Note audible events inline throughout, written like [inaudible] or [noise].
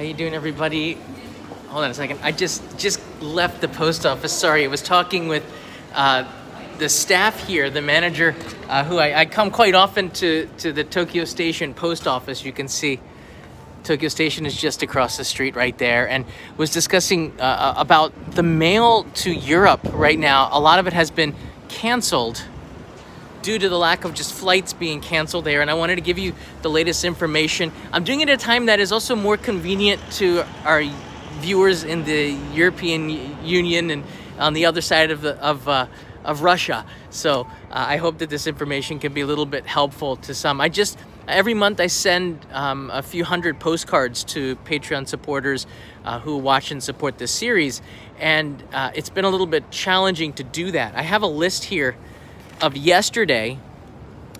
How you doing, everybody? Hold on a second. I just just left the post office. Sorry, I was talking with uh, the staff here, the manager, uh, who I, I come quite often to to the Tokyo Station post office. You can see Tokyo Station is just across the street right there, and was discussing uh, uh about the mail to Europe right now. A lot of it has been canceled due to the lack of just flights being canceled there and I wanted to give you the latest information. I'm doing it at a time that is also more convenient to our viewers in the European Union and on the other side of, the, of, uh, of Russia. So uh, I hope that this information can be a little bit helpful to some. I just, every month I send um, a few hundred postcards to Patreon supporters uh, who watch and support this series. And uh, it's been a little bit challenging to do that. I have a list here of yesterday.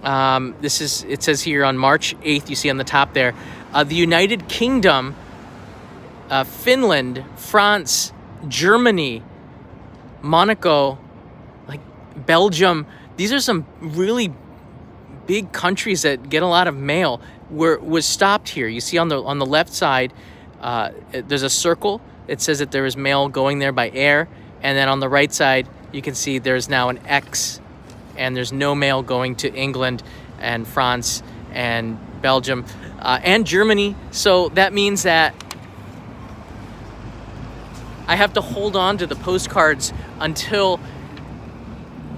Um, this is, it says here on March 8th, you see on the top there, uh, the United Kingdom, uh, Finland, France, Germany, Monaco, like Belgium. These are some really big countries that get a lot of mail. Were was stopped here. You see on the on the left side, uh, there's a circle. It says that there is mail going there by air, and then on the right side, you can see there's now an X and there's no mail going to England and France and Belgium uh, and Germany. So that means that I have to hold on to the postcards until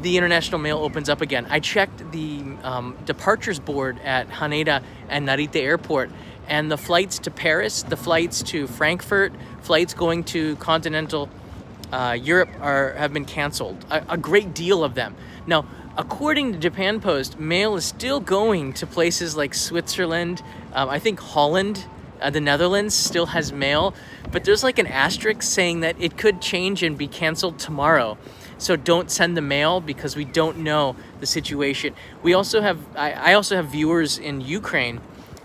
the international mail opens up again. I checked the um, departures board at Haneda and Narita Airport, and the flights to Paris, the flights to Frankfurt, flights going to continental uh, Europe are have been canceled. A, a great deal of them. Now, according to Japan Post, mail is still going to places like Switzerland. Um, I think Holland, uh, the Netherlands, still has mail, but there's like an asterisk saying that it could change and be canceled tomorrow. So don't send the mail because we don't know the situation. We also have, I, I also have viewers in Ukraine,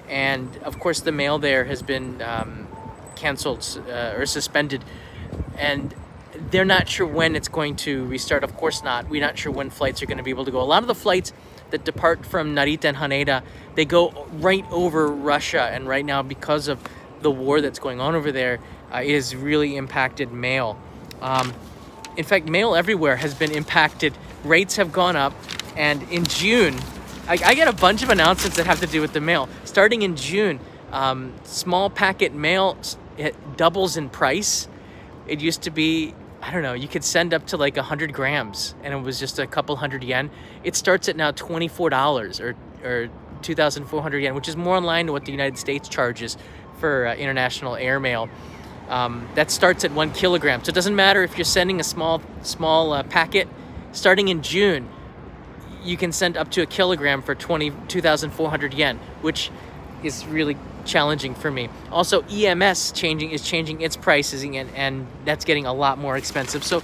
and of course the mail there has been um, canceled uh, or suspended, and they're not sure when it's going to restart. Of course not. We're not sure when flights are going to be able to go. A lot of the flights that depart from Narita and Haneda, they go right over Russia. And right now, because of the war that's going on over there, uh, it has really impacted mail. Um, in fact, mail everywhere has been impacted. Rates have gone up. And in June, I, I get a bunch of announcements that have to do with the mail. Starting in June, um, small packet mail it doubles in price. It used to be I don't know, you could send up to like 100 grams and it was just a couple hundred yen. It starts at now $24 or, or 2,400 yen, which is more in line to what the United States charges for uh, international airmail. Um, that starts at one kilogram. So it doesn't matter if you're sending a small, small uh, packet. Starting in June, you can send up to a kilogram for 20, 2,400 yen, which is really challenging for me. Also, EMS changing is changing its prices and, and that's getting a lot more expensive. So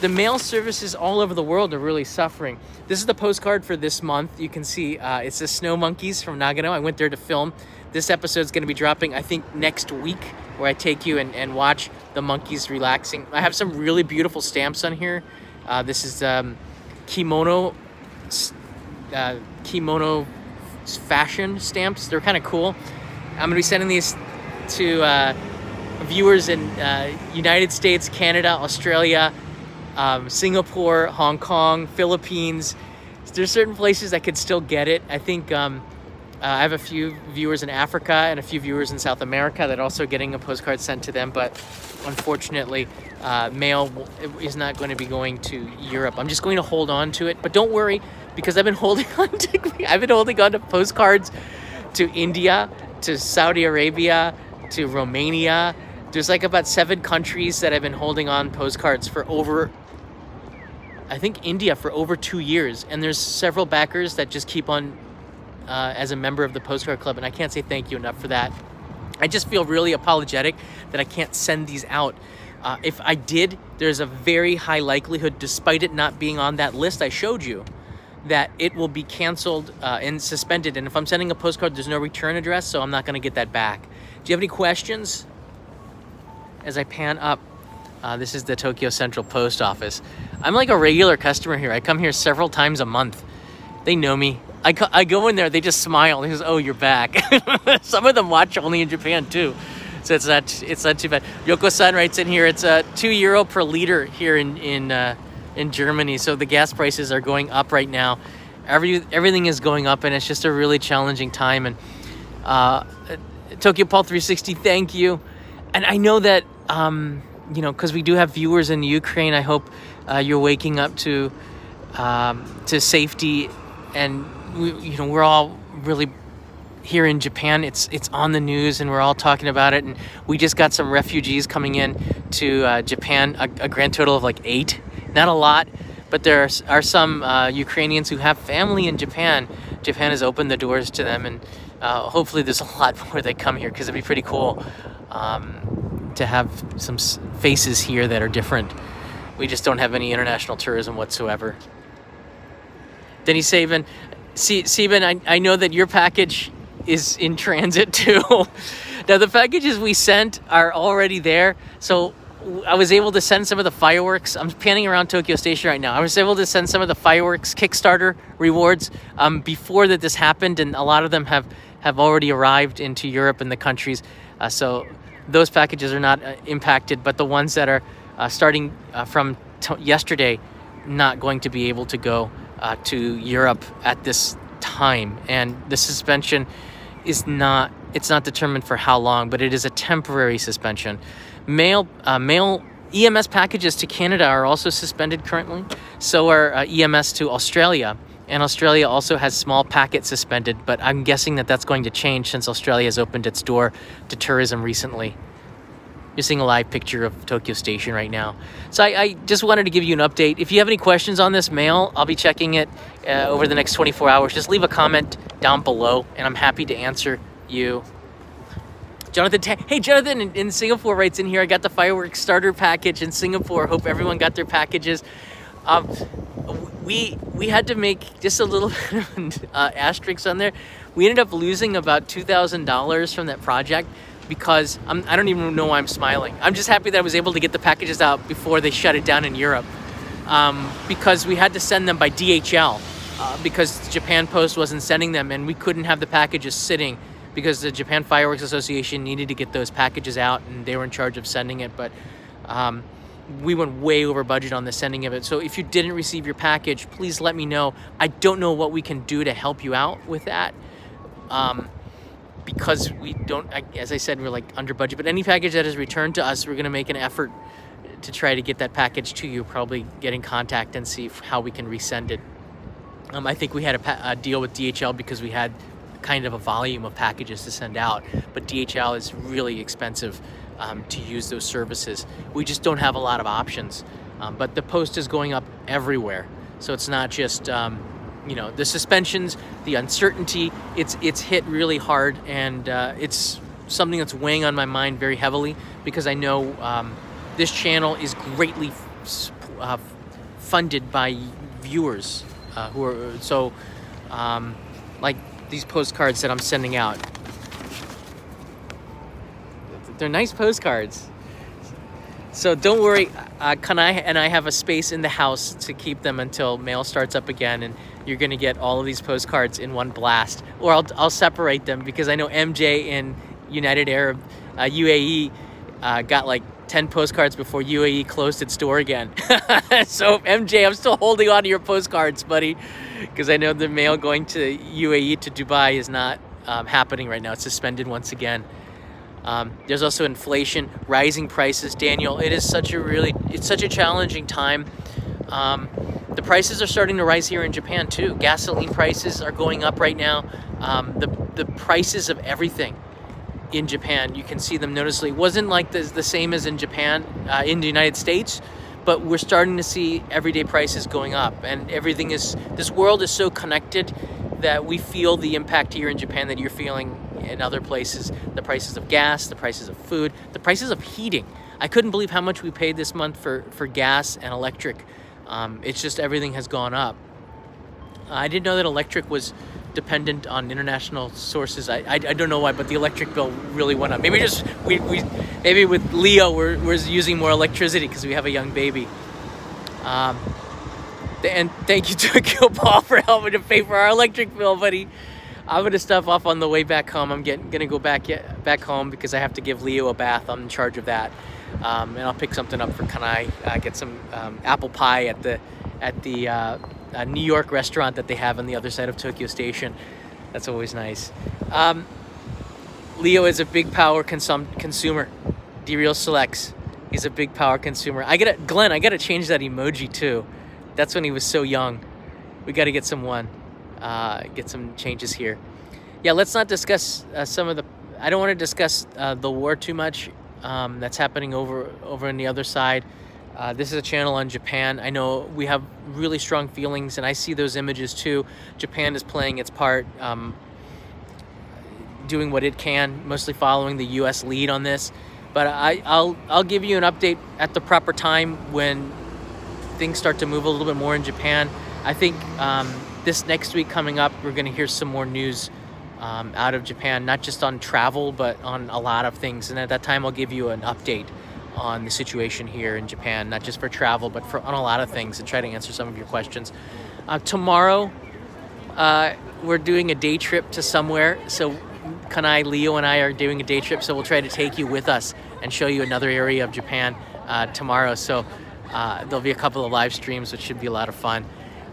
the mail services all over the world are really suffering. This is the postcard for this month. You can see uh, it's the Snow Monkeys from Nagano. I went there to film. This episode is going to be dropping, I think, next week, where I take you and, and watch the monkeys relaxing. I have some really beautiful stamps on here. Uh, this is um, kimono, uh, kimono fashion stamps. They're kind of cool. I'm gonna be sending these to uh, viewers in uh, United States, Canada, Australia, um, Singapore, Hong Kong, Philippines. There's certain places that could still get it. I think um, uh, I have a few viewers in Africa and a few viewers in South America that are also getting a postcard sent to them, but unfortunately, uh, mail is not going to be going to Europe. I'm just going to hold on to it, but don't worry because I've been [laughs] holding on to I've been holding on to postcards to India, to Saudi Arabia, to Romania. There's like about seven countries that I've been holding on postcards for over, I think India for over two years. And there's several backers that just keep on uh, as a member of the postcard club. And I can't say thank you enough for that. I just feel really apologetic that I can't send these out. Uh, if I did, there's a very high likelihood, despite it not being on that list I showed you, that it will be canceled uh, and suspended. And if I'm sending a postcard, there's no return address, so I'm not going to get that back. Do you have any questions? As I pan up, uh, this is the Tokyo Central Post Office. I'm like a regular customer here. I come here several times a month. They know me. I, I go in there, they just smile. They says, oh, you're back. [laughs] Some of them watch only in Japan too. so it's not it's not too bad. Yoko-san writes in here it's uh, two euro per liter here in in uh, in Germany. So the gas prices are going up right now. Every everything is going up, and it's just a really challenging time. And uh, Tokyo Paul 360, thank you. And I know that um, you know because we do have viewers in Ukraine. I hope uh, you're waking up to um, to safety, and we, you know we're all really here in Japan. It's it's on the news, and we're all talking about it. And we just got some refugees coming in to uh, Japan, a, a, grand total of like eight. Not a lot, but there are, some uh, Ukrainians who have family in Japan. Japan has opened the doors to them, and uh, hopefully there's a [laughs] lot more that come here because it'd be pretty cool um, to have some faces here that are different. We just don't have any international tourism whatsoever. Denny Saban, Saban, I, I know that your package is in transit [laughs] too. now the packages we sent are already there, so I was able to send some of the fireworks. I'm panning around Tokyo Station right now. I was able to send some of the fireworks Kickstarter rewards um, before that this happened, and a lot of them have have already arrived into Europe and the countries. Uh, so those packages are not uh, impacted, but the ones that are uh, starting uh, from yesterday, not going to be able to go uh, to Europe at this time. And the suspension is not it's not determined for how long, but it is a temporary suspension. Mail uh, mail EMS packages to Canada are also suspended currently. So are uh, EMS to Australia. And Australia also has small packets suspended, but I'm guessing that that's going to change since Australia has opened its door to tourism recently. You're seeing a live picture of Tokyo Station right now. So I, I, just wanted to give you an update. If you have any questions on this mail, I'll be checking it uh, over the next 24 hours. Just leave a comment down below, and I'm happy to answer you. Jonathan, hey, Jonathan in, in Singapore writes in here, I got the fireworks starter package in Singapore. Hope everyone got their packages. Um, we we had to make just a little [laughs] uh, asterisk on there. We ended up losing about $2,000 from that project because I'm, I do not even know why I'm smiling. I'm just happy that I was able to get the packages out before they shut it down in Europe um, because we had to send them by DHL uh, because Japan Post wasn't sending them and we couldn't have the packages sitting because the Japan Fireworks Association needed to get those packages out and they were in charge of sending it. But um, we went way over budget on the sending of it. So if you didn't receive your package, please let me know. I don't know what we can do to help you out with that. Um, because we don't, as I said, we're like under budget. But any package that is returned to us, we're going to make an effort to try to get that package to you. Probably get in contact and see how we can resend it. Um, I think we had a, a, deal with DHL because we had kind of a volume of packages to send out, but DHL is really expensive um, to use those services. We just don't have a lot of options. Um, but the post is going up everywhere, so it's not just um, you know the suspensions, the uncertainty. It's it's hit really hard, and uh, it's something that's weighing on my mind very heavily because I know um, this channel is greatly uh, funded by viewers uh, who are so um, like these postcards that I'm sending out. They're nice postcards. So don't worry, uh, Kanai and I have a space in the house to keep them until mail starts up again, and you're gonna get all of these postcards in one blast. Or I'll, I'll separate them because I know MJ in United Arab uh, UAE uh, got like 10 postcards before UAE closed its door again. [laughs] so MJ, I'm still holding on to your postcards, buddy, because I know the mail going to UAE to Dubai is not um, happening right now. It's suspended once again. Um, there's also inflation, rising prices. Daniel, it is such a really, it's such a challenging time. Um, the prices are starting to rise here in Japan too. Gasoline prices are going up right now. Um, the, the prices of everything in Japan, you can see them noticeably. It wasn't like the, the same as in Japan, uh, in the United States, but we're starting to see everyday prices going up and everything is, this world is so connected that we feel the impact here in Japan that you're feeling in other places. The prices of gas, the prices of food, the prices of heating. I couldn't believe how much we paid this month for, for gas and electric. Um, it's just everything has gone up. I didn't know that electric was dependent on international sources. I, I, I, don't know why, but the electric bill really went up. Maybe just we, we maybe with Leo we're, we're using more electricity because we have a young baby. Um, and thank you to [laughs] Kill Paul for helping to pay for our electric bill, buddy. I'm gonna stop off on the way back home. I'm getting gonna go back back home because I have to give Leo a bath. I'm in charge of that, um, and I'll pick something up for Kanai. Uh, get some um, apple pie at the at the uh, uh, New York restaurant that they have on the other side of Tokyo Station. That's always nice. Um, Leo is a big power consum consumer. D-Real selects. He's a big power consumer. I gotta, Glenn, I gotta change that emoji too. That's when he was so young. We gotta get some one, uh, get some changes here. Yeah, let's not discuss uh, some of the, I don't wanna discuss uh, the war too much um, that's happening over, over on the other side. Uh, this is a channel on Japan. I know we have really strong feelings and I see those images too. Japan is playing its part. Um, doing what it can, mostly following the U.S. lead on this. But I, will I'll give you an update at the proper time when things start to move a little bit more in Japan. I think um, this next week coming up, we're going to hear some more news um, out of Japan, not just on travel, but on a lot of things. And at that time, I'll give you an update on the situation here in Japan, not just for travel, but for on a lot of things, and try to answer some of your questions. Uh, tomorrow, uh, we're doing a day trip to somewhere, so Kanai, Leo, and I are doing a day trip, so we'll try to take you with us and show you another area of Japan uh, tomorrow. So uh, there'll be a couple of live streams, which should be a lot of fun.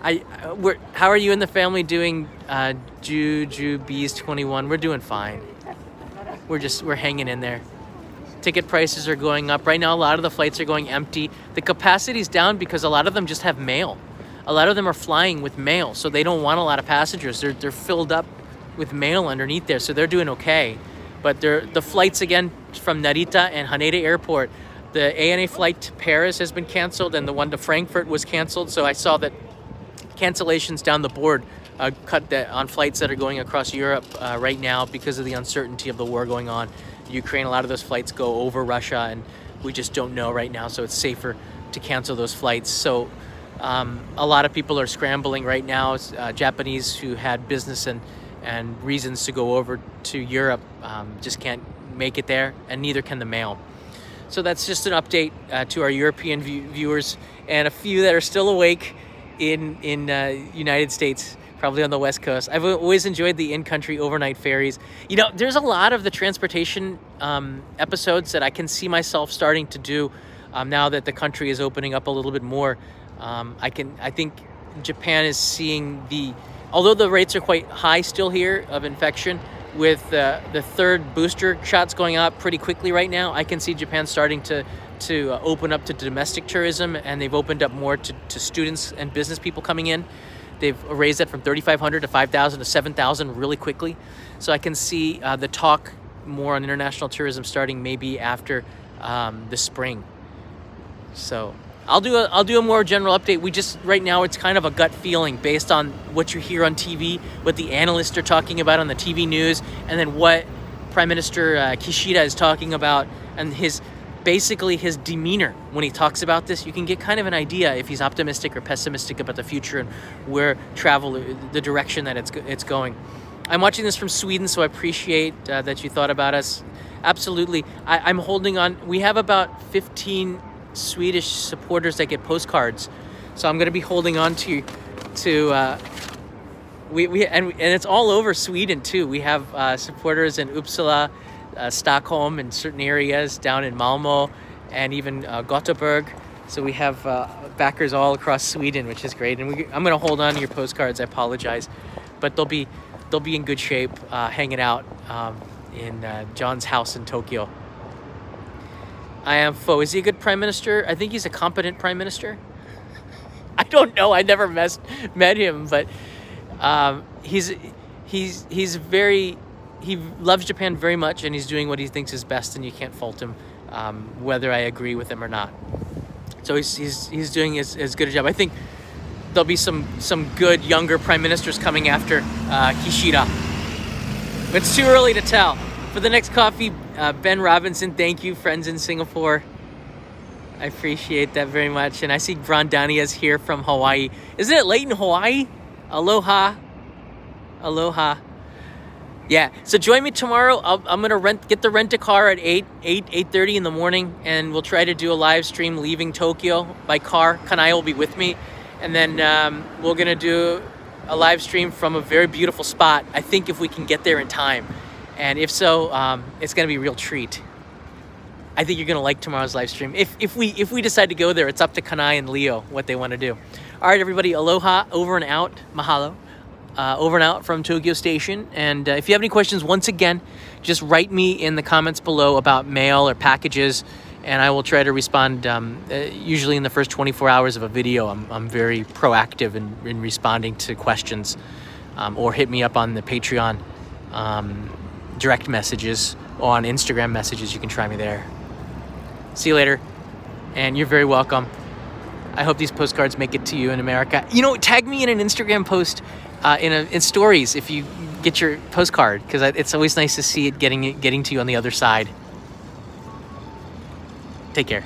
I, uh, we're, how are you and the family doing? Uh, Juju Bees 21. We're doing fine. We're just we're hanging in there. Ticket prices are going up right now. A lot of the flights are going empty. The capacity's down because a lot of them just have mail. A lot of them are flying with mail, so they don't want a lot of passengers. They're they're filled up with mail underneath there, so they're doing okay. But the flights again from Narita and Haneda Airport, the ANA flight to Paris has been canceled, and the one to Frankfurt was canceled. So I saw that cancellations down the board uh, cut that on flights that are going across Europe uh, right now because of the uncertainty of the war going on. Ukraine, a lot of those flights go over Russia, and we just don't know right now. So it's safer to cancel those flights. So um, a lot of people are scrambling right now. Uh, Japanese who had business and and reasons to go over to Europe um, just can't make it there, and neither can the mail. So that's just an update uh, to our European view viewers and a few that are still awake in in uh, United States, probably on the West Coast. I've always enjoyed the in-country overnight ferries. You know, there's a lot of the transportation um, episodes that I can see myself starting to do um, now that the country is opening up a little bit more. Um, I can, I think Japan is seeing the although the rates are quite high still here of infection, with uh, the third booster shots going out pretty quickly right now, I can see Japan starting to to uh, open up to domestic tourism, and they've opened up more to, to students and business people coming in. They've raised that from 3,500 to 5,000 to 7,000 really quickly. So I can see uh, the talk more on international tourism starting maybe after um, the spring. So I'll do a I'll do a more general update. We just right now it's kind of a gut feeling based on what you hear on TV, what the analysts are talking about on the TV news, and then what Prime Minister uh, Kishida is talking about, and his basically his demeanor when he talks about this. You can get kind of an idea if he's optimistic or pessimistic about the future and where travel, the direction that it's it's going. I'm watching this from Sweden, so I appreciate uh, that you thought about us. Absolutely, I, I'm holding on. We have about 15 Swedish supporters that get postcards. So I'm going to be holding on to, to uh, we, we and, and it's all over Sweden too. We have uh, supporters in Uppsala, uh, Stockholm, and certain areas down in Malmo, and even uh, Gothenburg. So we have uh, backers all across Sweden, which is great. And we, I'm going to hold on to your postcards. I apologize, but they'll be they'll be in good shape, uh, hanging out um, in uh, John's house in Tokyo. I am Fo. Is he a good prime minister? I think he's a competent prime minister. [laughs] I don't know. I never met met him, but um, he's he's he's very he loves Japan very much, and he's doing what he thinks is best, and you can't fault him, um, whether I agree with him or not. So he's he's he's doing as, as good a job. I think there'll be some some good younger prime ministers coming after uh, Kishida. But it's too early to tell. For the next coffee, uh, Ben Robinson, thank you, friends in Singapore. I appreciate that very much. And I see Grandani is here from Hawaii. Isn't it late in Hawaii? Aloha. Aloha. Yeah, so join me tomorrow. i am gonna rent, get the rent a car at 8, 8, 8.30 in the morning, and we'll try to do a live stream leaving Tokyo by car. Kanai will be with me. And then um, we're gonna do a live stream from a very beautiful spot. I think if we can get there in time, and if so, um, it's to be a real treat. I think you're to like tomorrow's live stream. If, if we if we decide to go there, it's up to Kanai and Leo what they want to do. All right, everybody, aloha, over and out, mahalo. Uh, over and out from Tokyo Station. And uh, if you have any questions, once again, just write me in the comments below about mail or packages, and I will try to respond. Um, uh, usually in the first 24 hours of a video, I'm, I'm very proactive in, in responding to questions. Um, or hit me up on the Patreon um, direct messages or on Instagram messages. You can try me there. See you later, and you're very welcome. I hope these postcards make it to you in America. You know, tag me in an Instagram post uh, in, a, in stories if you get your postcard because it's always nice to see it getting getting to you on the other side. Take care.